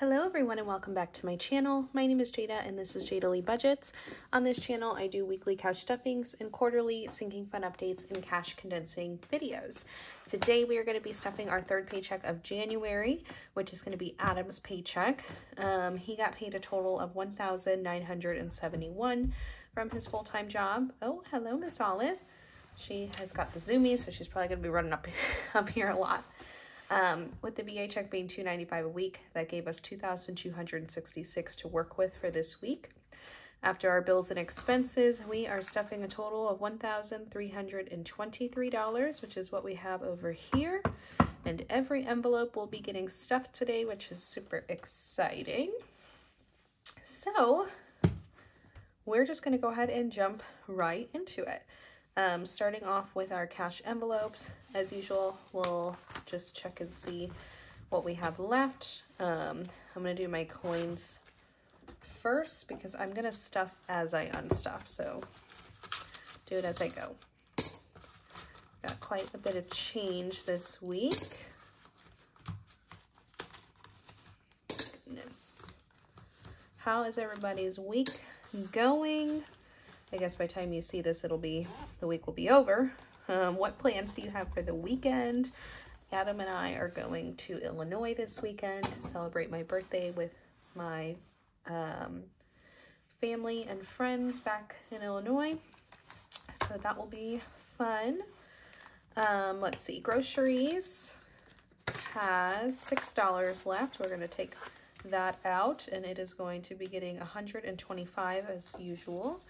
Hello everyone and welcome back to my channel. My name is Jada and this is Jada Leigh Budgets. On this channel I do weekly cash stuffings and quarterly sinking fund updates and cash condensing videos. Today we are going to be stuffing our third paycheck of January, which is going to be Adam's paycheck. Um, he got paid a total of 1971 from his full-time job. Oh, hello Miss Olive. She has got the zoomies, so she's probably going to be running up, up here a lot. Um, with the VA check being 295 a week, that gave us 2,266 to work with for this week. After our bills and expenses, we are stuffing a total of $1,323, which is what we have over here. And every envelope will be getting stuffed today, which is super exciting. So we're just going to go ahead and jump right into it. Um, starting off with our cash envelopes, as usual, we'll just check and see what we have left. Um, I'm going to do my coins first because I'm going to stuff as I unstuff, so do it as I go. Got quite a bit of change this week. Goodness. How is everybody's week going? I guess by the time you see this, it'll be, the week will be over. Um, what plans do you have for the weekend? Adam and I are going to Illinois this weekend to celebrate my birthday with my um, family and friends back in Illinois. So that will be fun. Um, let's see, groceries has $6 left. We're going to take that out and it is going to be getting 125 as usual.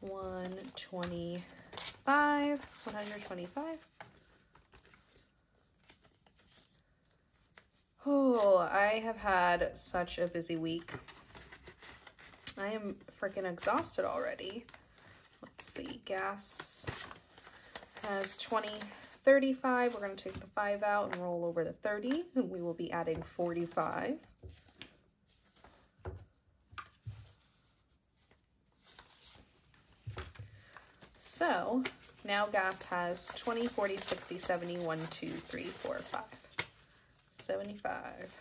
125, 125. Oh, I have had such a busy week. I am freaking exhausted already. Let's see, gas has 20, 35. We're going to take the 5 out and roll over the 30. And we will be adding 45. So now gas has 20, 40, 60, 70, 1, 2, 3, 4, 5, 75.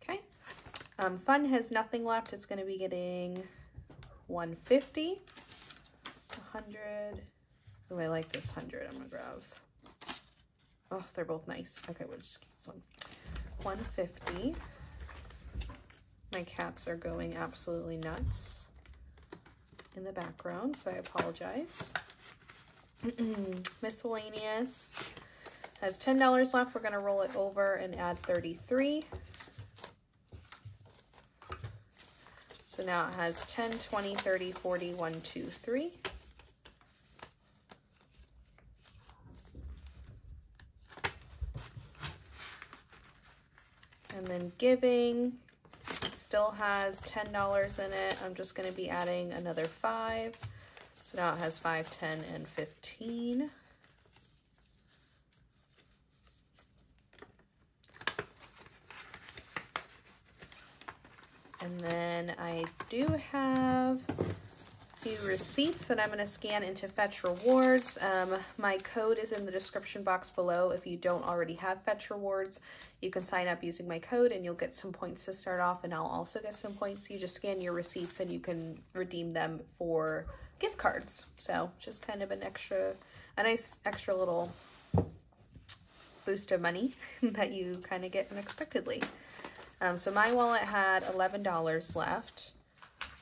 Okay. Um, fun has nothing left. It's going to be getting 150. It's 100. Oh, I like this 100. I'm going to grab. Oh, they're both nice. Okay, we'll just keep this one. 150. My cats are going absolutely nuts in the background, so I apologize. Miscellaneous has $10 left. We're going to roll it over and add 33. So now it has 10, 20, 30, 40, 1, 2, 3. And then giving still has $10 in it. I'm just going to be adding another 5. So now it has 5, 10, and 15. And then I do have few receipts that I'm going to scan into Fetch Rewards. Um, my code is in the description box below. If you don't already have Fetch Rewards, you can sign up using my code and you'll get some points to start off and I'll also get some points. You just scan your receipts and you can redeem them for gift cards. So just kind of an extra, a nice extra little boost of money that you kind of get unexpectedly. Um, so my wallet had $11 left.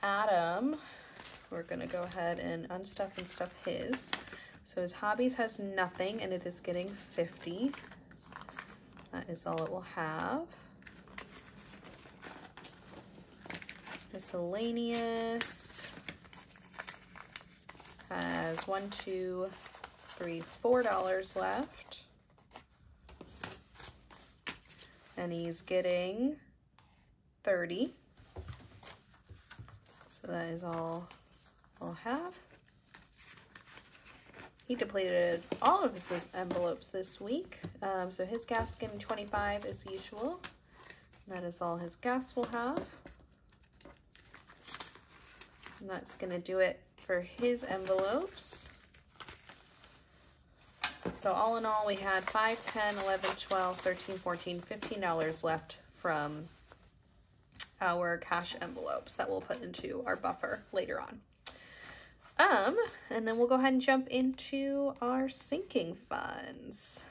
Adam we're gonna go ahead and unstuff and stuff his. So his hobbies has nothing and it is getting 50. That is all it will have. It's miscellaneous. Has one, two, three, four dollars left. And he's getting 30. So that is all will have. He depleted all of his envelopes this week. Um, so his gas getting 25 as usual. That is all his gas will have. And that's going to do it for his envelopes. So all in all, we had 5, 10, 11, 12, 13, 14, $15 left from our cash envelopes that we'll put into our buffer later on. Um, and then we'll go ahead and jump into our sinking funds.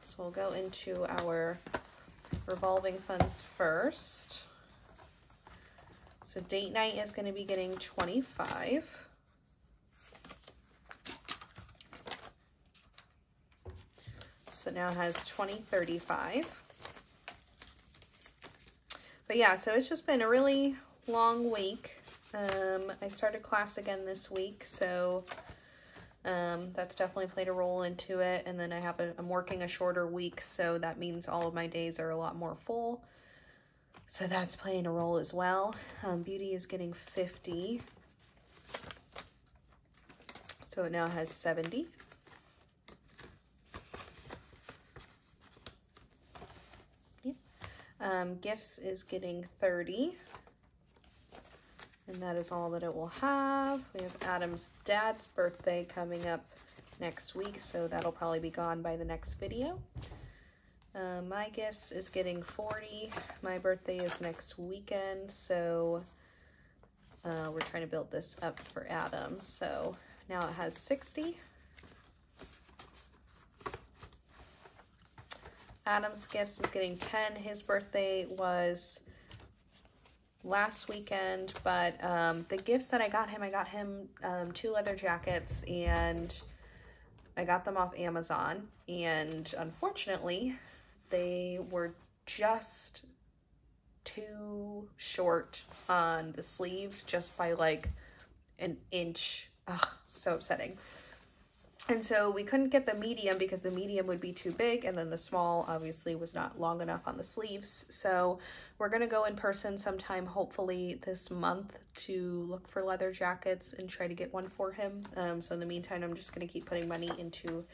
So we'll go into our revolving funds first. So date night is going to be getting 25. So now has 2035. But yeah, so it's just been a really long week. Um, I started class again this week, so um, that's definitely played a role into it. And then I have a, I'm working a shorter week, so that means all of my days are a lot more full. So that's playing a role as well. Um, beauty is getting 50. So it now has 70. Yeah. Um, gifts is getting 30. And that is all that it will have. We have Adam's dad's birthday coming up next week, so that'll probably be gone by the next video. Uh, my gifts is getting 40. My birthday is next weekend, so uh, we're trying to build this up for Adam. So now it has 60. Adam's gifts is getting 10. His birthday was last weekend, but um, the gifts that I got him, I got him um, two leather jackets and I got them off Amazon. And unfortunately, they were just too short on the sleeves, just by like an inch. Ugh, so upsetting. And so we couldn't get the medium because the medium would be too big and then the small obviously was not long enough on the sleeves. So we're going to go in person sometime, hopefully this month to look for leather jackets and try to get one for him. Um, so in the meantime, I'm just going to keep putting money into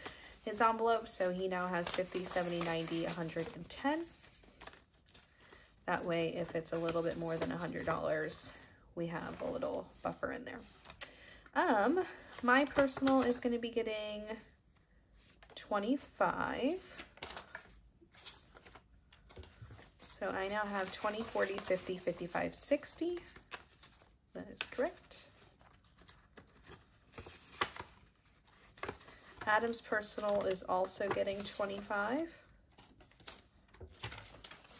his envelope. So he now has 50, 70, 90, 110. That way, if it's a little bit more than $100, we have a little buffer in there. Um, my personal is going to be getting 25. Oops. So I now have 20, 40, 50, 55, 60. That is correct. Adam's personal is also getting 25.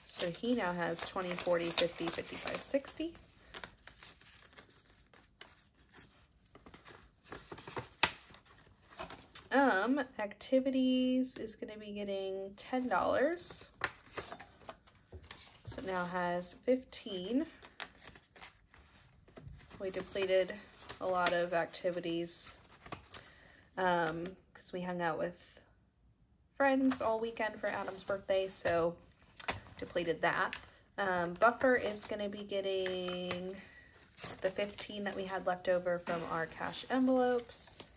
So he now has 20, 40, 50, 55, 60. Um, activities is going to be getting $10. So now has 15. We depleted a lot of activities um, because we hung out with friends all weekend for Adam's birthday, so depleted that. Um, buffer is going to be getting the 15 that we had left over from our cash envelopes.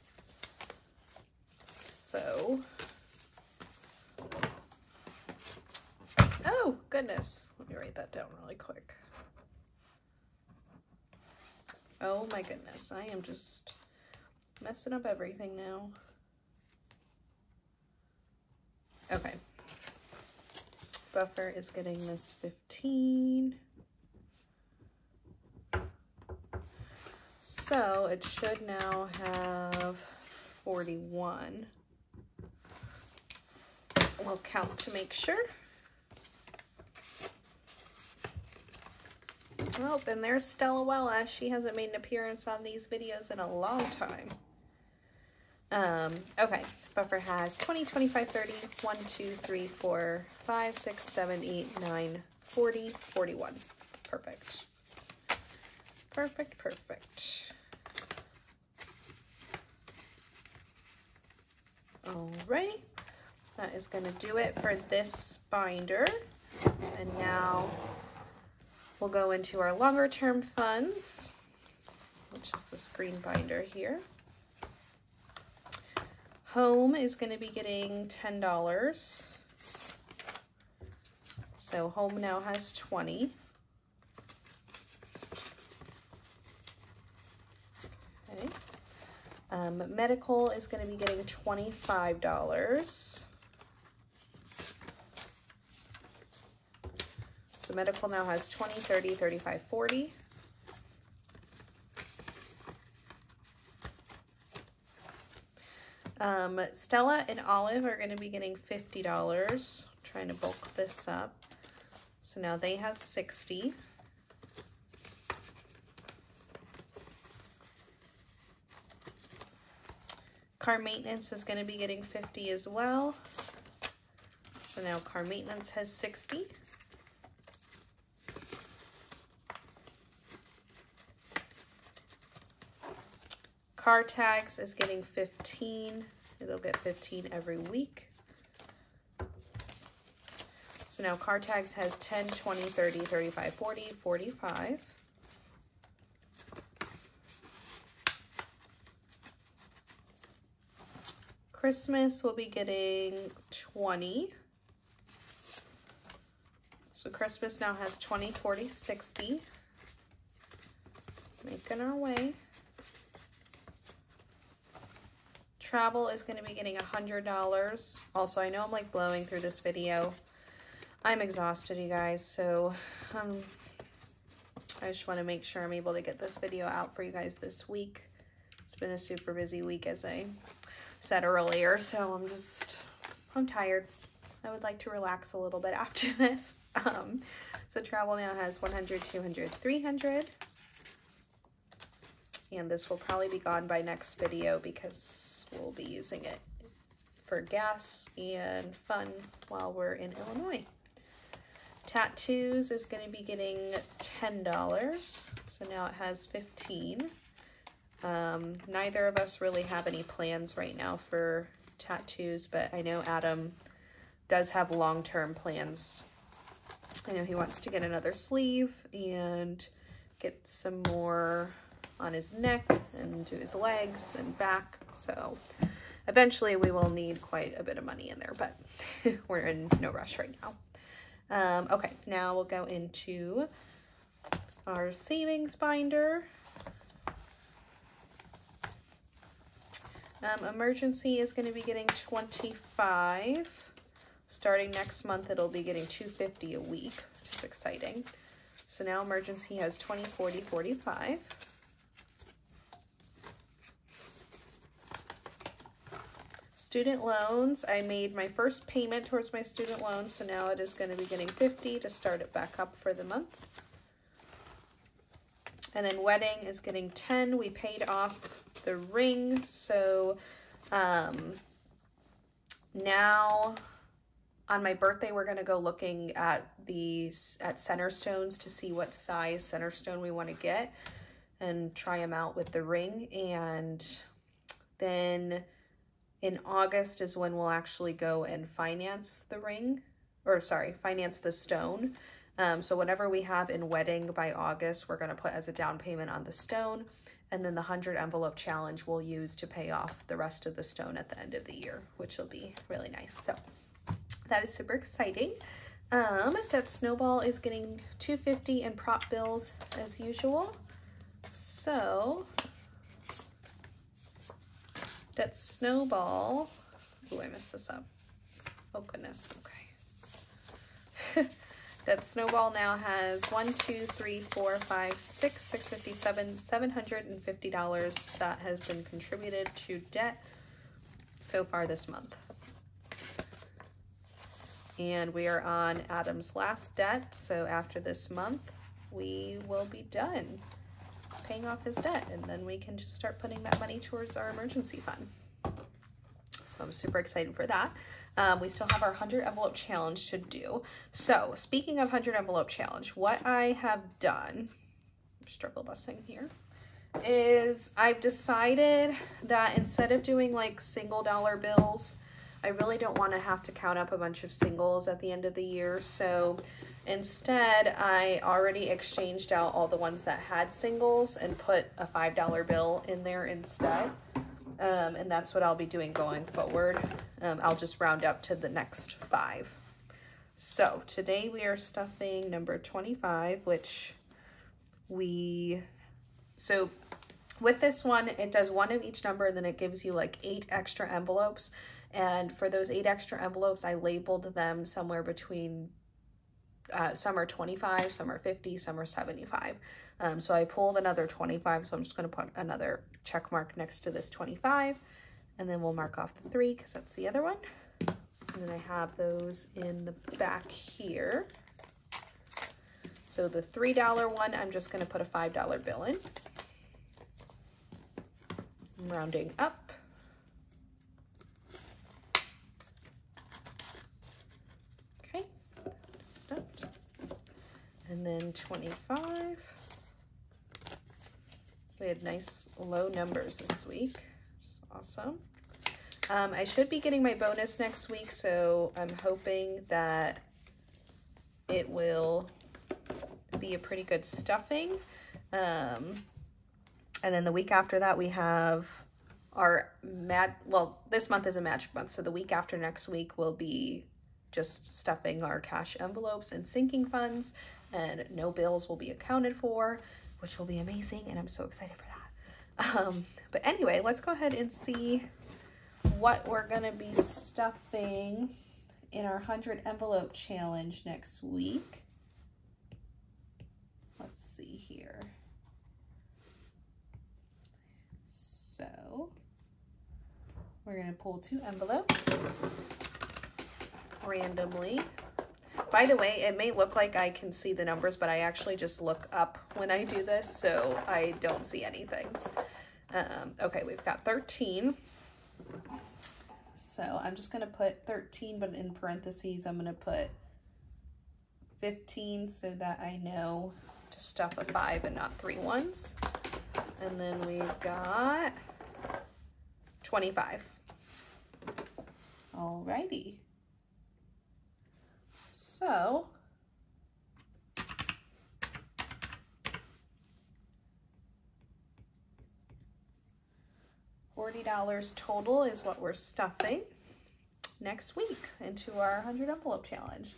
So, oh goodness, let me write that down really quick. Oh my goodness, I am just messing up everything now. Okay. Buffer is getting this 15. So it should now have 41. We'll count to make sure. Oh, and there's Stella Wella. She hasn't made an appearance on these videos in a long time. Um, okay, buffer has 20, 25, 30, 1, 2, 3, 4, 5, 6, 7, 8, 9, 40, 41. Perfect. Perfect, perfect. Alright, that is going to do it for this binder. And now we'll go into our longer term funds, which is the screen binder here. Home is going to be getting $10. So home now has 20. Okay. Um, medical is going to be getting $25. So medical now has 20, 30, 35, 40. Um, Stella and Olive are going to be getting $50. trying to bulk this up. So now they have 60. Car maintenance is going to be getting 50 as well. So now car maintenance has 60. Car tags is getting 15. It'll get 15 every week. So now car tags has 10, 20, 30, 35, 40, 45. Christmas will be getting 20. So Christmas now has 20, 40, 60. Making our way. Travel is going to be getting $100. Also, I know I'm like blowing through this video. I'm exhausted, you guys, so um, I just want to make sure I'm able to get this video out for you guys this week. It's been a super busy week, as I said earlier, so I'm just, I'm tired. I would like to relax a little bit after this. Um, so travel now has 100, 200, 300. And this will probably be gone by next video because we'll be using it for gas and fun while we're in Illinois. Tattoos is going to be getting $10, so now it has 15 um, Neither of us really have any plans right now for tattoos, but I know Adam does have long-term plans. I know he wants to get another sleeve and get some more on his neck and to his legs and back. So eventually we will need quite a bit of money in there, but we're in no rush right now. Um, okay, now we'll go into our savings binder. Um, emergency is going to be getting 25. Starting next month, it'll be getting 250 a week, which is exciting. So now emergency has 20, 40, 45. Student loans, I made my first payment towards my student loan, so now it is going to be getting 50 to start it back up for the month. And then wedding is getting 10. We paid off the ring, so um, now on my birthday, we're going to go looking at these, at center stones to see what size center stone we want to get and try them out with the ring. And then in August is when we'll actually go and finance the ring, or sorry, finance the stone. Um, so whatever we have in wedding by August, we're going to put as a down payment on the stone. And then the 100 envelope challenge we'll use to pay off the rest of the stone at the end of the year, which will be really nice. So that is super exciting. Um, that snowball is getting 250 in prop bills as usual. So that snowball, oh, I messed this up. Oh goodness, okay. that snowball now has one, two, three, four, five, six, six fifty-seven, seven hundred and fifty dollars that has been contributed to debt so far this month. And we are on Adam's last debt, so after this month, we will be done paying off his debt and then we can just start putting that money towards our emergency fund. So I'm super excited for that. Um, we still have our 100 envelope challenge to do. So speaking of 100 envelope challenge, what I have done, struggle busting here, is I've decided that instead of doing like single dollar bills, I really don't want to have to count up a bunch of singles at the end of the year. So Instead, I already exchanged out all the ones that had singles and put a $5 bill in there instead. Um, and that's what I'll be doing going forward. Um, I'll just round up to the next five. So today we are stuffing number 25, which we, so with this one, it does one of each number, and then it gives you like eight extra envelopes. And for those eight extra envelopes, I labeled them somewhere between, uh, some are 25, some are 50, some are 75. Um, so I pulled another 25, so I'm just going to put another check mark next to this 25. And then we'll mark off the three because that's the other one. And then I have those in the back here. So the $3 one, I'm just going to put a $5 bill in. I'm rounding up. Okay, step. And then 25. We had nice low numbers this week, which is awesome. Um, I should be getting my bonus next week, so I'm hoping that it will be a pretty good stuffing. Um, and then the week after that, we have our mad, well, this month is a magic month. So the week after next week will be just stuffing our cash envelopes and sinking funds and no bills will be accounted for, which will be amazing. And I'm so excited for that. Um, but anyway, let's go ahead and see what we're going to be stuffing in our 100 envelope challenge next week. Let's see here. So we're going to pull two envelopes randomly. By the way, it may look like I can see the numbers, but I actually just look up when I do this, so I don't see anything. Um, okay, we've got 13. So I'm just going to put 13, but in parentheses, I'm going to put 15 so that I know to stuff a five and not three ones. And then we've got 25. Alrighty. So, $40 total is what we're stuffing next week into our 100 envelope challenge.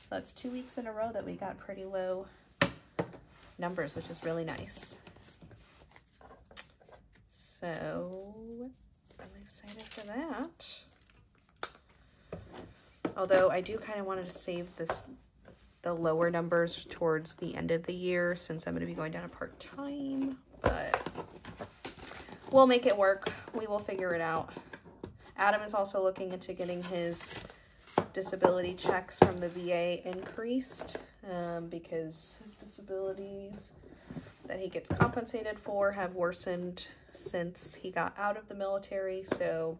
So that's two weeks in a row that we got pretty low numbers, which is really nice. So I'm excited for that. Although I do kind of want to save this the lower numbers towards the end of the year since I'm going to be going down to part-time, but we'll make it work. We will figure it out. Adam is also looking into getting his disability checks from the VA increased um, because his disabilities that he gets compensated for have worsened since he got out of the military. So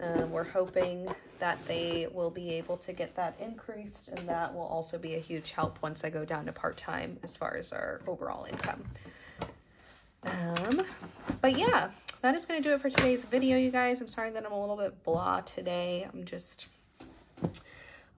um, we're hoping that they will be able to get that increased and that will also be a huge help once I go down to part-time as far as our overall income. Um, but yeah, that is going to do it for today's video, you guys. I'm sorry that I'm a little bit blah today. I'm just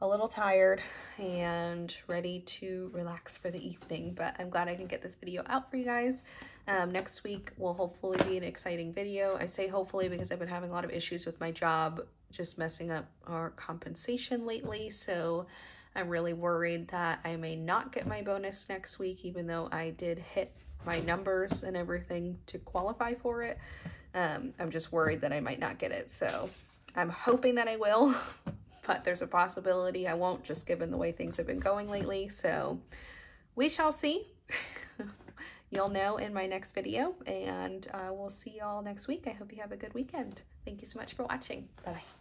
a little tired and ready to relax for the evening, but I'm glad I can get this video out for you guys. Um, next week will hopefully be an exciting video. I say hopefully because I've been having a lot of issues with my job just messing up our compensation lately, so I'm really worried that I may not get my bonus next week, even though I did hit my numbers and everything to qualify for it. Um, I'm just worried that I might not get it, so I'm hoping that I will. but there's a possibility I won't just given the way things have been going lately. So we shall see. You'll know in my next video and uh, we'll see y'all next week. I hope you have a good weekend. Thank you so much for watching. Bye-bye.